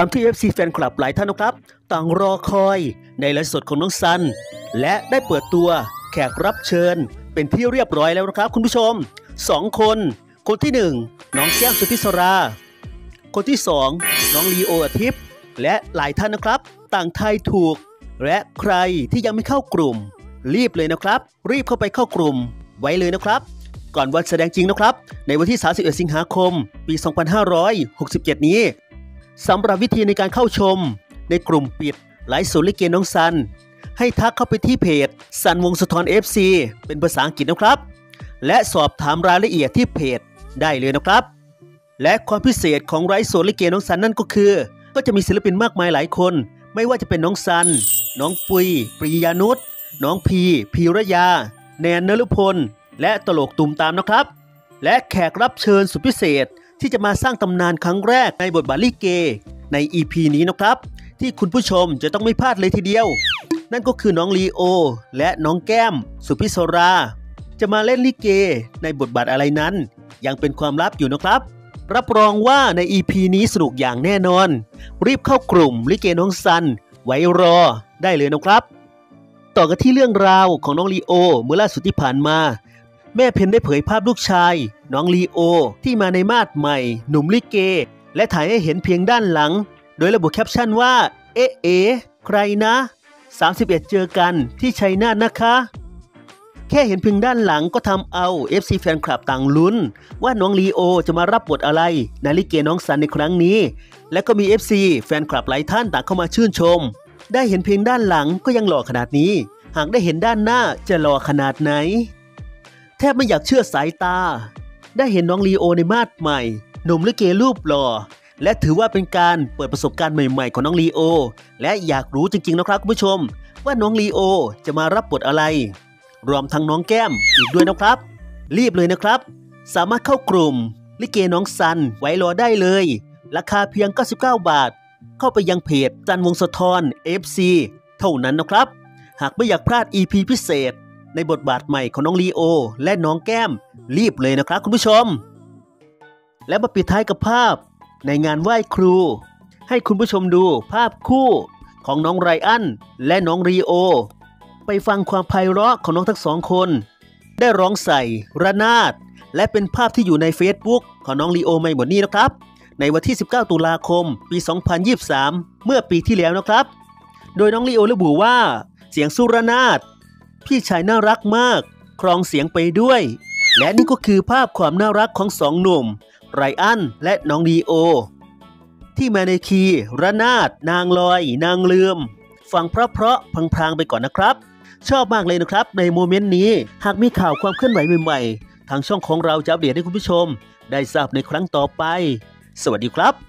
ตามที่ FC แฟนคลับหลายท่านนะครับ ต่างรอคอยในไลฟ์สดของน้องซัน และได้เปิดตัวแขกรับเชิญเป็นที่เรียบร้อยแล้วนะครับ คุณผู้ชม 2 คน คนที่ 1 น้องแก้มสุพิศรา คนที่ 2 น้องลีโออาทิตย์และหลายท่านนะครับ ต่างไทยถูก และใครที่ยังไม่เข้ากลุ่ม รีบเลยนะครับ รีบเข้าไปเข้ากลุ่มไว้เลยนะครับ ก่อนวันแสดงจริงนะครับ ในวันที่ 31 สิงหาคม ปี 2567 นี้ สำหรับวิธีในการเข้าชม ในกลุ่มปิดไลฟ์สดลิเกน้องซัน ให้ทักเข้าไปที่เพจซันวงศธร FC เป็นภาษาอังกฤษนะครับ และสอบถามรายละเอียดที่เพจได้เลยนะครับ และความพิเศษของไลฟ์สดลิเกน้องซันนั่นก็คือ ก็จะมีศิลปินมากมายหลายคน ไม่ว่าจะเป็นน้องซัน น้องปุย ปริยานุชน้องพีพีรยา แนนนฤพล และตลกตุมตามนะครับ และแขกรับเชิญสุดพิเศษ ที่จะมาสร้างตำนานครั้งแรกในบทบาทลิเก ใน EP นี้นะครับ ที่คุณผู้ชมจะต้องไม่พลาดเลยทีเดียว นั่นก็คือน้องลีโอ และน้องแก้ม สุพิศรา จะมาเล่นลิเก ในบทบาทอะไรนั้น ยังเป็นความลับอยู่นะครับ รับรองว่าใน EP นี้สนุกอย่างแน่นอน รีบเข้ากลุ่มลิเกน้องซัน ไว้รอได้เลยนะครับ ต่อกันที่เรื่องราวของน้องลีโอเมื่อล่าสุดที่ผ่านมา แม่เพนได้เผยภาพลูกชาย น้องลีโอ ที่มาในมาดใหม่ หนุ่มลิเก และถ่ายให้เห็นเพียงด้านหลัง โดยระบุแคปชั่นว่า เอ๊ะเอ๊ใครนะ 31 เจอกันที่ชัยนาทนะคะ แค่เห็นเพียงด้านหลังก็ทำเอา FC แฟนคลับต่างลุ้น ว่าน้องลีโอจะมารับบทอะไรในลิเกน้องสันในครั้งนี้ และก็มี FC แฟนคลับหลายท่านต่างเข้ามาชื่นชม ได้เห็นเพียงด้านหลังก็ยังหล่อขนาดนี้ หากได้เห็นด้านหน้าจะหล่อขนาดไหน แทบไม่อยากเชื่อสายตา ได้เห็นน้องลีโอในมาดใหม่ หนุ่มลิเกรูปหล่อ และถือว่าเป็นการเปิดประสบการณ์ใหม่ๆ ของน้องลีโอ และอยากรู้จริงๆนะครับคุณผู้ชม ว่าน้องลีโอจะมารับบทอะไร รวมทั้งน้องแก้มอีกด้วยนะครับ รีบเลยนะครับ สามารถเข้ากลุ่ม ลิเกน้องซันไว้รอได้เลย ราคาเพียง 99 บาท เข้าไปยังเพจจันวงศธร FC เท่านั้นนะครับ หากไม่อยากพลาด EP พิเศษ ในบทบาทใหม่ของน้องลีโอ และน้องแก้ม รีบเลยนะครับคุณผู้ชม และมาปิดท้ายกับภาพในงานไหว้ครู ให้คุณผู้ชมดูภาพคู่ของน้องไรอันและน้องรีโอ ไปฟังความไพเราะของน้องทั้งสองคน ได้ร้องใส่ระนาด และเป็นภาพที่อยู่ใน Facebook ของน้องลีโอไม่หมดนี้นะครับ ในวันที่ 19 ตุลาคม ปี 2023 เมื่อปีที่แล้วนะครับ โดยน้องลีโอระบุว่า เสียงสุรนาด พี่ชายน่ารักมาก ครองเสียงไปด้วย และนี่ก็คือภาพความน่ารักของสองหนุ่ม ไรอันและน้องดีโอ ที่มาในคีระนาด นางลอย นางลืมฟังเพราะๆพลางๆไปก่อนนะครับ ชอบมากเลยนะครับ ในโมเมนต์นี้ หากมีข่าวความเคลื่อนไหวใหม่ๆ ทางช่องของเราจะอัปเดตให้คุณผู้ชม ได้ทราบในครั้งต่อไป สวัสดีครับ